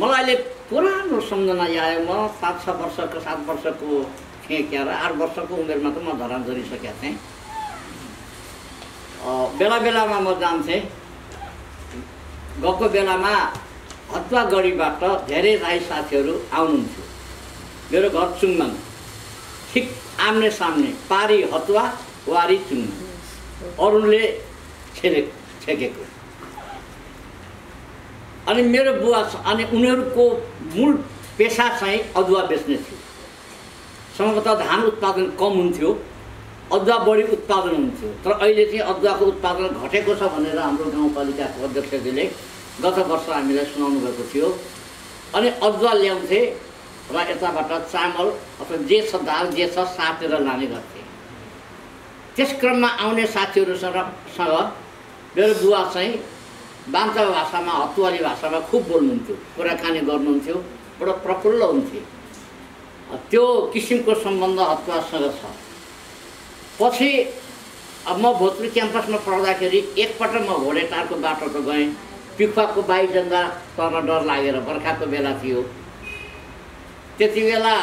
मलाई अहिले पुरानो सम्झना आयो म पाँच छ वर्षको सात वर्षको थिएँ क्या र आठ वर्षको उमेरमा त म धरान झरिसकेको थिएँ। बेला बेलामा म जान्थेँ। गएको बेलामा हतुवागढीबाट धेरै राई साथीहरू आउनुहुन्थ्यो। मेरो घर चुङमाङ ठिक आम्ने सामने पारी हतुवा वारी चुङमाङ अरूले छेले छेकेको। अनि मेरो बुवा अनि उनीहरूको मूल पेसा चाहिँ अदुवा बेच्ने थियो। सम्भवतः धान उत्पादन कम हुन्थ्यो अदुवा बढी उत्पादन हुन्थ्यो। तर अहिले चाहिँ अदुवाको उत्पादन घटेको छ भनेर हाम्रो गाउँपालिकाको अध्यक्षजीले गत वर्ष हामीलाई सुनाउनु भएको थियो। अनि अदुवा ल्याउँथे र यताबाट चामल अथवा जे छ दाल जे छ साटेर लाने गर्थे त्यस क्रममा आउने साथीहरूसँग सँग मेरो बुवा चाहिँ बान्ता भाषामा हतुवाली भाषामा खुब बोल्नुहुन्थ्यो कुराकानी गर्नुहुन्थ्यो बडो प्रफुल्ल हुन्थे त्यो किसिमको सम्बन्ध हतुवासँग छ। पछि अब म भोजपुर क्याम्पसमा पढ्दाखेरि एकपल्ट म घोडेटारको बाटो त गएँ पिखुवाको बाई जाँदा तर्न डर लागेर बर्खाको बेला थियो। त्यति बेला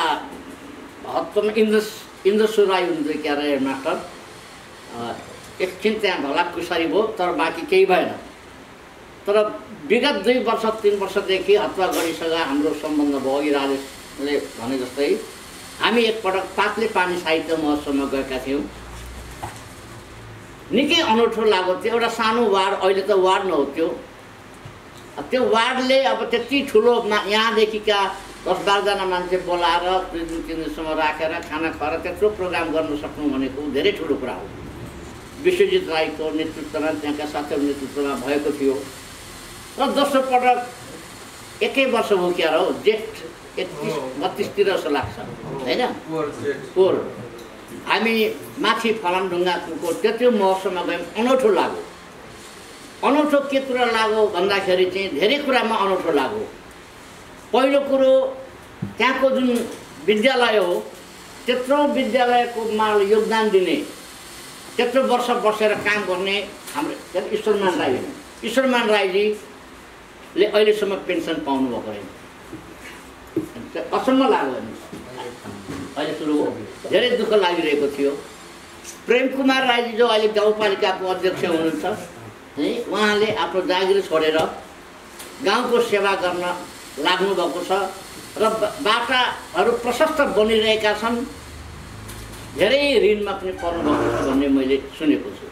हतमा इन्द्र इन्द्र राई हुनुहुन्थ्यो क्या अरे मास्टर एकछिन त्यहाँ भलाकुसारी भयो तर बाँकी केही भएन। तर विगत दुई वर्ष तिन वर्षदेखि हतुवा गरिसँग हाम्रो सम्बन्ध भयो अघि राजेशले भने जस्तै हामी एकपटक पातले पानी साहित्य महोत्सवमा गएका थियौँ। निकै अनौठो लाग्यो त्यो एउटा सानो वार्ड अहिले त वार्ड न हो त्यो वार्डले अब त्यति ठुलो यहाँदेखिका दस बाह्रजना मान्छे बोलाएर दुई दिन तिन दिनसम्म राखेर खाना खुवाएर त्यत्रो प्रोग्राम गर्न सक्नु भनेको धेरै ठुलो कुरा हो। विश्वजित राईको नेतृत्वमा त्यहाँका साथीहरू नेतृत्वमा भएको थियो। र दोस्रो पटक एकै वर्ष हो क्या हो जेठ एकतिस बत्तिसतिर जस्तो लाग्छ। होइन? कोर हामी माथि फलामढुङ्गाको त्यत्रो महोत्सवमा गयौँ अनौठो लाग्यो अनौठो के कुरा लाग्यो भन्दाखेरि चाहिँ धेरै कुरामा अनौठो लाग्यो पहिलो कुरो त्यहाँको जुन विद्यालय हो त्यत्रो विद्यालयको मा योगदान दिने त्यत्रो वर्ष बसेर काम गर्ने हाम्रो ईश्वरमान राई। ईश्वरमान राईजीले अहिलेसम्म पेन्सन पाउनुभएको रहेन असम्म लाग्यो हेर्नुहोस्। अहिले सुरु धेरै दुःख लागिरहेको थियो। प्रेम कुमार राईजी जो अहिले गाउँपालिकाको अध्यक्ष हुनुहुन्छ है उहाँले आफ्नो जागिर छोडेर गाउँको सेवा गर्न लाग्नु भएको छ र बाटाहरू प्रशस्त बनिरहेका छन्। धेरै ऋणमा पनि पर्नुभएको छ भन्ने मैले सुनेको छु।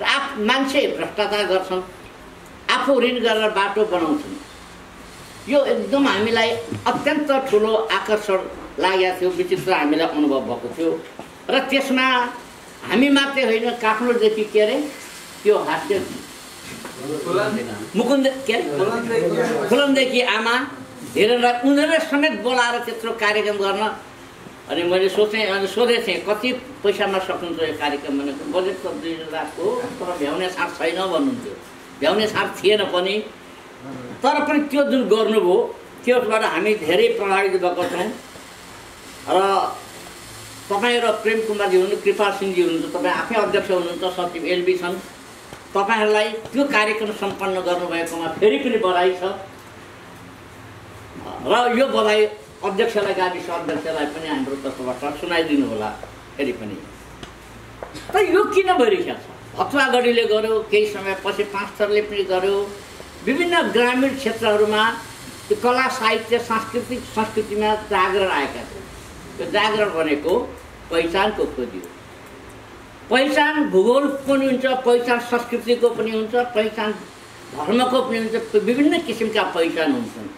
र आफ मान्छे भ्रष्टाचार गर्छन्। आफू ऋण गरेर बाटो बनाउँछन् यो एकदम हामीलाई अत्यन्त ठुलो आकर्षण लागेको थियो विचित्र हामीलाई अनुभव भएको थियो। र त्यसमा हामी मात्रै होइन काठमाडौँदेखि के अरे त्यो हास्य मुकुन्द के अरे? फुलनदेखि आमा धेरैलाई उनीहरूले समेत बोलाएर त्यत्रो कार्यक्रम गर्न। अनि मैले सोचेँ अनि सोधेको थिएँ कति पैसामा सक्नुहुन्छ यो कार्यक्रम भनेको बजेट त दुई लाखको तर भ्याउने साथ छैन भन्नुहुन्थ्यो। भ्याउने साथ थिएन पनि। तर पनि त्यो जुन गर्नुभयो त्यसबाट हामी धेरै प्रभावित भएको छौँ। र तपाईँ र प्रेम कुमारजी हुनुहुन्छ कृपाल सिंहजी हुनुहुन्छ तपाईँ आफै अध्यक्ष हुनुहुन्छ सचिव एलबी छन्। तपाईँहरूलाई त्यो कार्यक्रम सम्पन्न गर्नुभएकोमा फेरि पनि बधाई छ। र यो बधाई अध्यक्षलाई गाविस अध्यक्षलाई पनि हाम्रो तर्फबाट सुनाइदिनु होला फेरि पनि। तर यो किन भइरहेको छ? हतुवागढीले गर्यो केही समय पछि पाँच थरले पनि गर्यो। विभिन्न ग्रामीण क्षेत्रहरूमा त्यो कला साहित्य सांस्कृतिक संस्कृतिमा जागरण आएका छन् त्यो जागरण भनेको पहिचानको खोजी हो। पहिचान भूगोल पनि हुन्छ पहिचान संस्कृतिको पनि हुन्छ पहिचान धर्मको पनि हुन्छ विभिन्न किसिमका पहिचान हुन्छन्।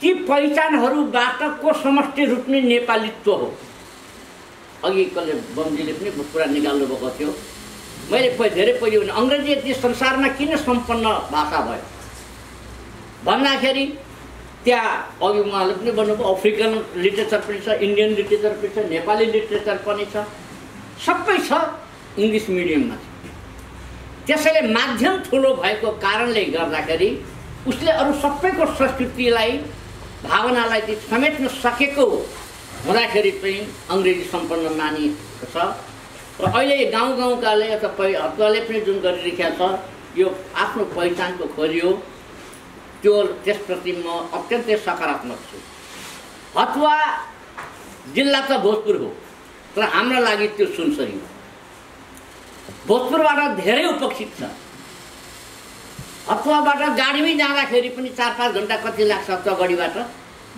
ती पहिचानहरूबाट को समष्टि रूप नेपालीत्व हो? अघि कसले बमजीले पनि कुरा निकाल्नु भएको थियो। मैले धेरै पहिले भने अङ्ग्रेजी यति संसारमा किन सम्पन्न भाषा भयो? भन्दाखेरि त्यहाँ अघि उहाँले पनि भन्नुभयो अफ्रिकन लिटरेचर पनि छ इन्डियन लिटरेचर पनि छ नेपाली लिटरेचर पनि छ सबै छ इङ्ग्लिस मिडियममा छ। त्यसैले माध्यम ठुलो भएको कारणले गर्दाखेरि उसले अरू सबैको संस्कृतिलाई भावनालाई समेट्न सकेको हुँदाखेरि चाहिँ अङ्ग्रेजी सम्पन्न मानिएको छ। र अहिले गाउँ गाउँकाले अथवा हतुवाले पनि जुन गरिरहेका छ यो आफ्नो पहिचानको खोजी हो। त्यो त्यसप्रति म अत्यन्तै सकारात्मक छु। हथुवा जिल्ला त भोजपुर हो तर हाम्रो लागि त्यो सुनसरी हो। भोजपुरबाट धेरै उपस्थित छ। हथुवाबाट गाडीमै जाँदाखेरि पनि चार पाँच घन्टा कति लाग्छ हथुवा गाडीबाट?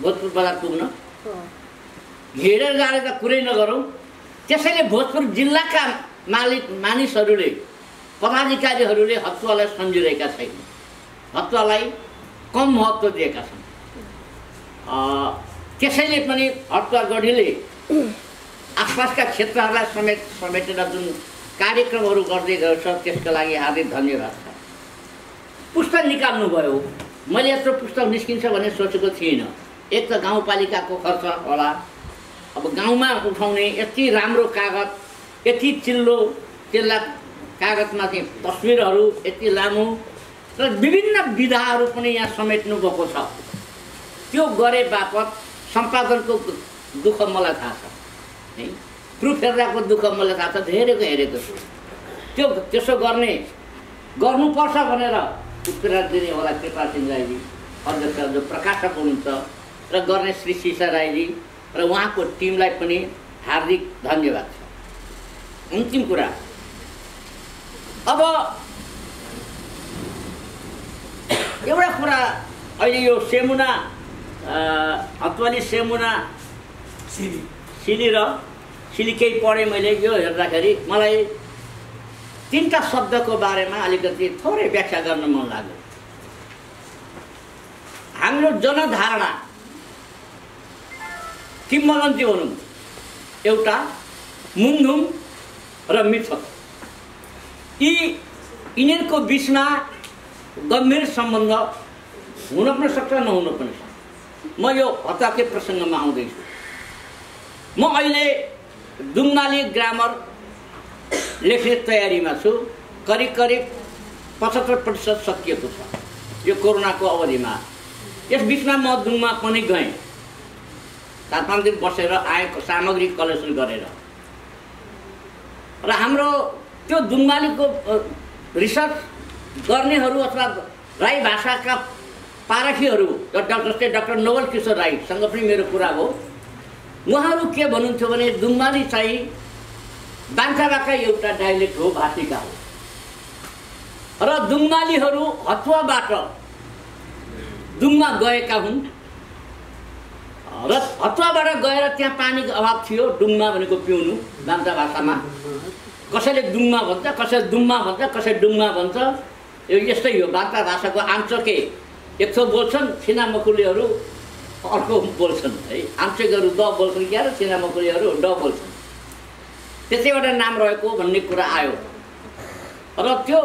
भोजपुर बजार पुग्न हिँडेर जाने त कुरै नगरौँ। त्यसैले भोजपुर जिल्लाका मालिक मानिसहरूले पदाधिकारीहरूले हतुवालाई सम्झिरहेका छैन। हतुवालाई कम महत्त्व दिएका छन्। त्यसैले पनि हतुवा गढीले आसपासका क्षेत्रहरूलाई समेत समेटेर जुन कार्यक्रमहरू गर्दै गएको छ त्यसको लागि हार्दिक धन्यवाद छ। पुस्तक निकाल्नुभयो। मैले यत्रो पुस्तक निस्किन्छ भन्ने सोचेको थिइनँ। एक त गाउँपालिकाको खर्च होला। अब गाउँमा उठाउने यति राम्रो कागज यति चिल्लो चिल्ला कागजमा चाहिँ तस्विरहरू यति लामो र विभिन्न विधाहरू पनि यहाँ समेट्नु भएको छ। त्यो गरे बापत सम्पादनको दुःख मलाई थाहा छ। है? प्रुफ हेर्दाको दुःख मलाई थाहा छ। धेरैको हेरेको छु। त्यो त्यसो गर्ने गर्नुपर्छ भनेर उत्तराज दिने होला कृपा सिंह राईजी अध्यक्ष जो प्रकाशक हुनुहुन्छ र गर्ने श्री सिसा राईजी र उहाँको टिमलाई पनि हार्दिक धन्यवाद छ। अन्तिम कुरा। अब एउटा कुरा अहिले यो सेमुना हतवाली सेमुना सिली सिली र सिली केही पढेँ मैले यो हेर्दाखेरि मलाई तिनवटा शब्दको बारेमा अलिकति थोरै व्याख्या गर्न मन लाग्यो। हाम्रो जनधारणा किम्बदन्ती भनौँ एउटा मुन्धुम र मिथक। यी यिनीहरूको बिचमा गम्भीर सम्बन्ध हुन पनि सक्छ नहुन पनि सक्छ। म यो हताके प्रसङ्गमा आउँदैछु। म अहिले दुङ्गाली ग्रामर लेख्ने तयारीमा छु। करिब करिब पचहत्तर प्रतिशत सकिएको छ। यो कोरोनाको अवधिमा। यस बिचमा म दुङमा पनि गएँ। चार पाँच दिन बसेर आएको सामग्री कलेक्सन गरेर। र हाम्रो त्यो दुङ्गालीको रिसर्च गर्नेहरू अथवा राई भाषाका पारखीहरू जस्तै डाक्टर नवल किशोर राईसँग पनि मेरो कुरा हो। उहाँहरू के भन्नुहुन्थ्यो भने दुङ्गाली चाहिँ बान्साबाका एउटा डाइलेक्ट हो भाषिका हो। र दुङ्गालीहरू हथुवाबाट दुङमा गएका हुन्। र हथुवाबाट गएर त्यहाँ पानीको अभाव थियो डुङमा भनेको पिउनु बान्सा भाषामा। कसैले दुङमा भन्छ कसैले दुम्मा भन्छ कसैले डुङमा भन्छ। यो यस्तै हो बान्ता भाषाको आञ्चके। एक थो बोल्छन् छिना मकुलीहरू अर्को बोल्छन् है। आञ्चकहरू द बोल्छन् क्या र छिना मकुलीहरू ड बोल्छन्। त्यसैबाट नाम रहेको भन्ने कुरा आयो। र त्यो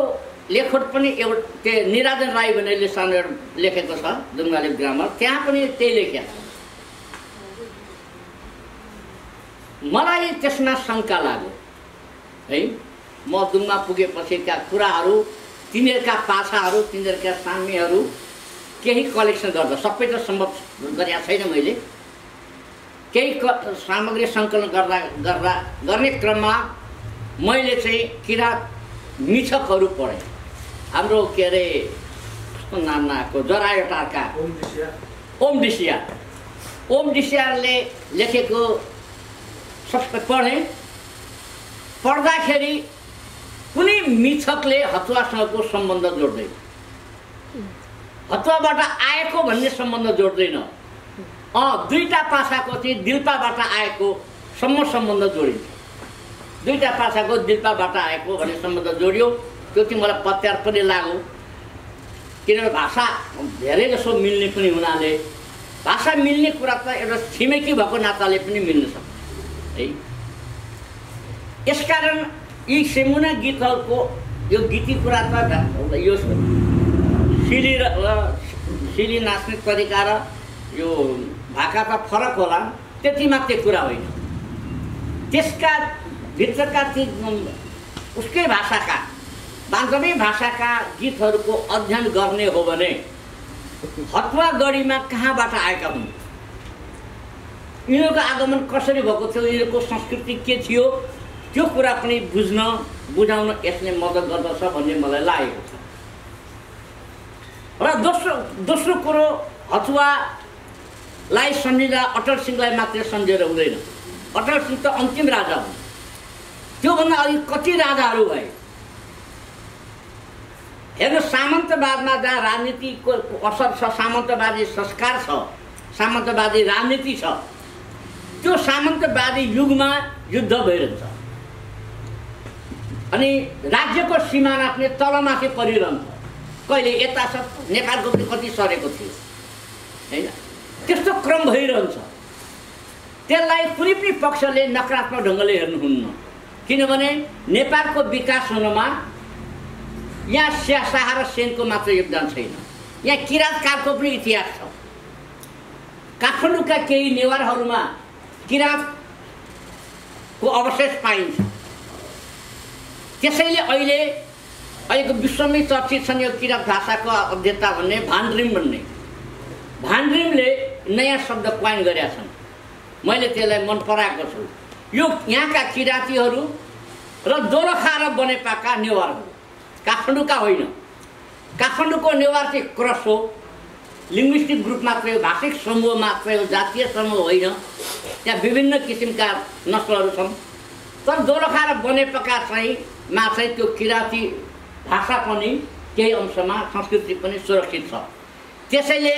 लेखोट पनि एउटा त्यो निराजन राई भन्नेले सानो लेखेको छ दुङ्गाली ग्रामर। त्यहाँ पनि त्यही लेखेको छ मलाई त्यसमा शङ्का लाग्यो। है म दुङमा पुगेपछिका कुराहरू तिनीहरूका पाछाहरू तिनीहरूका साम्यहरू केही कलेक्सन गर्दा सबै त सम्भव गरेका छैन मैले। केही क सामग्री सङ्कलन गर्दा गर्दा गर्ने क्रममा मैले चाहिँ किराँत मिछकहरू पढेँ। हाम्रो के अरे कस्तो नाम नआएको जरायोटारका ओम डिसिया ओम डिसियारले लेखेको सबै पढेँ पढ्दाखेरि कुनै मिथकले हतुवासँगको सम्बन्ध जोड्दैन। हतुवाबाट आएको भन्ने सम्बन्ध जोड्दैन। अँ दुईवटा पासाको चाहिँ दिल्पाबाट आएको सम्म सम्बन्ध जोडिन्छ। दुईवटा पासाको दिल्पाबाट आएको भन्ने सम्बन्ध जोड्यो। त्यो चाहिँ मलाई पत्यार पनि लाग्यो। किनभने भाषा धेरै जसो मिल्ने पनि हुनाले भाषा मिल्ने कुरा त एउटा छिमेकी भएको नाताले पनि मिल्न सक्छ। है यसकारण यी सेमुना गीतहरूको यो गीती कुरा यो सिली र सिली नाच्ने तरिका र यो भाका त फरक होला त्यति मात्रै कुरा होइन। त्यसका भित्रका ती उसकै भाषाका बान्धवी भाषाका गीतहरूको अध्ययन गर्ने हो भने हतुवा गढीमा कहाँबाट आएका हुन्? यिनीहरूको आगमन कसरी भएको थियो यिनीहरूको संस्कृति के थियो त्यो कुरा पनि बुझ्न बुझाउन यसले मद्दत गर्दछ भन्ने मलाई लागेको छ। र दोस्रो दोस्रो कुरो हथुवालाई सम्झिँदा अटल सिंहलाई मात्रै सम्झेर हुँदैन। अटल सिंह त अन्तिम राजा हुन्। त्योभन्दा अघि कति राजाहरू भए? हेर्नु सामन्तवादमा जहाँ राजनीतिको असर छ सामन्तवादी संस्कार छ सामन्तवादी राजनीति छ त्यो सामन्तवादी युगमा युद्ध भइरहन्छ। अनि राज्यको सिमाना पनि तलमाथि परिरहन्छ। कहिले यता छ नेपालको पनि कति सरेको थियो। होइन? त्यस्तो क्रम भइरहन्छ। त्यसलाई कुनै पनि पक्षले नकारात्मक ढङ्गले हेर्नुहुन्न। किनभने नेपालको विकास हुनमा यहाँ स्या र सेनको मात्र योगदान छैन। यहाँ किराँत कालको पनि इतिहास छ। काठमाडौँका केही नेवारहरूमा किराँतको अवशेष पाइन्छ त्यसैले अहिले अहिलेको विश्वमै चर्चित छन् यो किराँत भाषाको अध्येता भन्ने भान्ड्रिम भन्ने। भान्ड्रिमले नयाँ शब्द क्वाइन गरेका छन्। मैले त्यसलाई मन पराएको छु। यो यहाँका किराँतीहरू र दोलखा र बनेपाका नेवारहरू। काठमाडौँका होइन। काठमाडौँको नेवार चाहिँ क्रस हो। लिङ्ग्विस्टिक ग्रुप मात्रै भाषिक समूह मात्रै हो जातीय समूह होइन। त्यहाँ विभिन्न किसिमका नस्लहरू छन्। तर दोलखा र बनेपाका चाहिँ मा चाहिँ त्यो किराँती भाषा पनि केही अंशमा संस्कृति पनि सुरक्षित छ। त्यसैले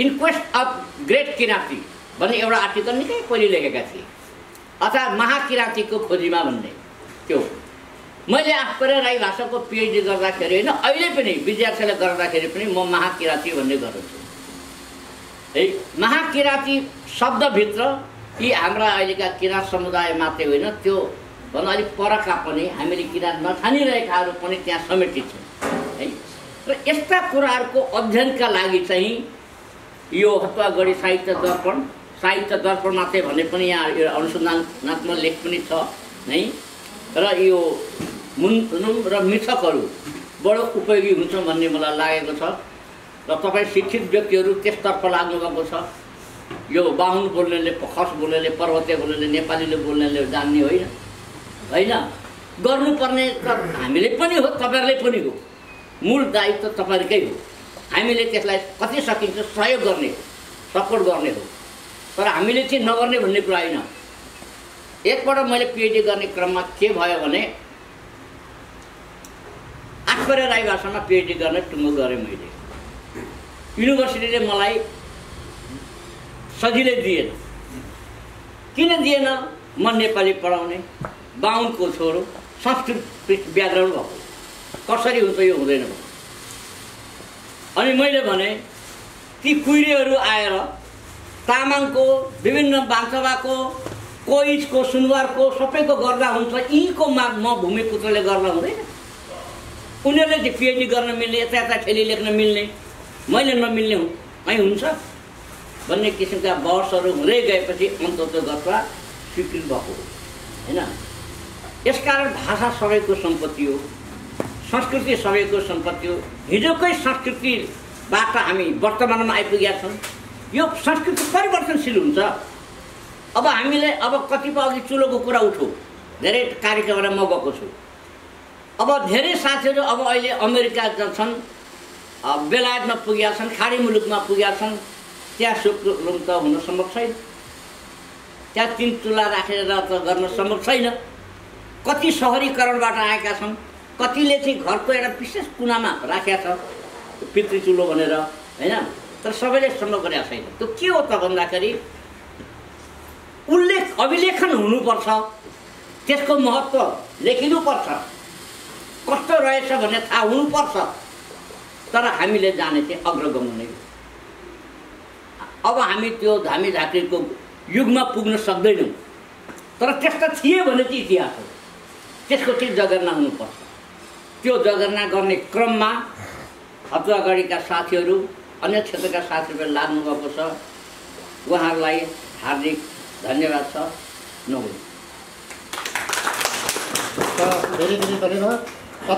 इन्क्वेस्ट अफ ग्रेट किराँती भन्ने एउटा आर्टिकल निकै पहिले लेखेका थिए। अर्थात् महाकिराँतीको खोजीमा भन्ने। त्यो मैले आफूले राई भाषाको पिएचडी गर्दाखेरि होइन अहिले पनि विद्यार्थीलाई गर्दाखेरि पनि म महाकिराँती भन्ने गर्दछु है महाकिराँती शब्दभित्र यी हाम्रा अहिलेका किराँत समुदाय मात्रै होइन त्यो भन्दा अलिक परका पनि हामीले किराँत नठानिरहेकाहरू पनि त्यहाँ समेटित है र यस्ता कुराहरूको अध्ययनका लागि चाहिँ यो हतुवागढी साहित्य दर्पण साहित्य दर्पण मात्रै भन्ने पनि यहाँ एउटा अनुसन्धानात्मक लेख पनि छ है र यो मुन र मिथकहरू बडो उपयोगी हुन्छ भन्ने मलाई लागेको छ। र तपाईँ शिक्षित व्यक्तिहरू त्यसतर्फ लाग्नुभएको छ। यो बाहुन बोल्नेले खस बोल्नेले पर्वतीय बोल्नेले नेपालीले बोल्नेले जान्ने होइन। होइन? गर्नुपर्ने त हामीले पनि हो तपाईँहरूले पनि हो। मूल दायित्व तपाईँहरूकै हो। हामीले त्यसलाई कति सकिन्छ सहयोग गर्ने सपोर्ट गर्ने हो। तर हामीले चाहिँ नगर्ने भन्ने कुरा होइन। एकपल्ट मैले पिएचडी गर्ने क्रममा के भयो भने आठपरे राई भाषामा पिएचडी गर्न टुङ्गो गरेँ मैले। युनिभर्सिटीले मलाई सजिलै दिएन। किन दिएन? म नेपाली पढाउने बाहुनको छोरो संस्कृत व्याकरण भएको। कसरी हुन्छ यो हुँदैन अनि मैले भने ती कुहिरेहरू आएर तामाङको विभिन्न बान्सवाको कोइचको सुनवारको सबैको गर्दा हुन्छ यीको माग म भूमिपुत्रले गर्दा हुँदैन। उनीहरूले चाहिँ पिएचडी गर्न मिल्ने यता यता ठेली लेख्न मिल्ने। मैले नमिल्ने हुँ। कहीँ हुन्छ? भन्ने किसिमका बहसहरू हुँदै गएपछि अन्तत्वगतवा स्वीकृत भएको हो। होइन? यसकारण भाषा सबैको सम्पत्ति हो। संस्कृति सबैको सम्पत्ति हो। हिजोकै संस्कृतिबाट हामी वर्तमानमा आइपुगेका छौँ। यो संस्कृति परिवर्तनशील हुन्छ। अब हामीले अब कतिपय अघि चुलोको कुरा उठो धेरै कार्यक्रमबाट म गएको छु। अब धेरै साथीहरू अब अहिले अमेरिका छन् बेलायतमा पुगेका छन् खाडी मुलुकमा पुगेका छन्। त्यहाँ सुख रुम त हुन सम्भव छैन। त्यहाँ तिन चुला राखेर त गर्न सम्भव छैन। कति सहरीकरणबाट आएका छन् कतिले चाहिँ घरको एउटा विशेष कुनामा राखेका छ पितृ चुलो भनेर होइन? तर सबैले सम्भव गरेका छैन। त्यो के हो त भन्दाखेरि उल्लेख अभिलेखन हुनुपर्छ। त्यसको महत्त्व लेखिनुपर्छ। कस्तो रहेछ भन्ने थाहा हुनुपर्छ। तर हामीले जाने चाहिँ अग्रगमन नै अब हामी त्यो धामी झाँक्रीको युगमा पुग्न सक्दैनौँ। तर त्यस्तो थिए भने चाहिँ इतिहास हो। त्यसको चाहिँ जगर्ना हुनुपर्छ। त्यो जगर्ना गर्ने क्रममा हतुवागढीका साथीहरू अन्य क्षेत्रका साथीहरू लाग्नुभएको छ। उहाँहरूलाई हार्दिक धन्यवाद छ। नहुँ धेरै धेरै धन्यवाद।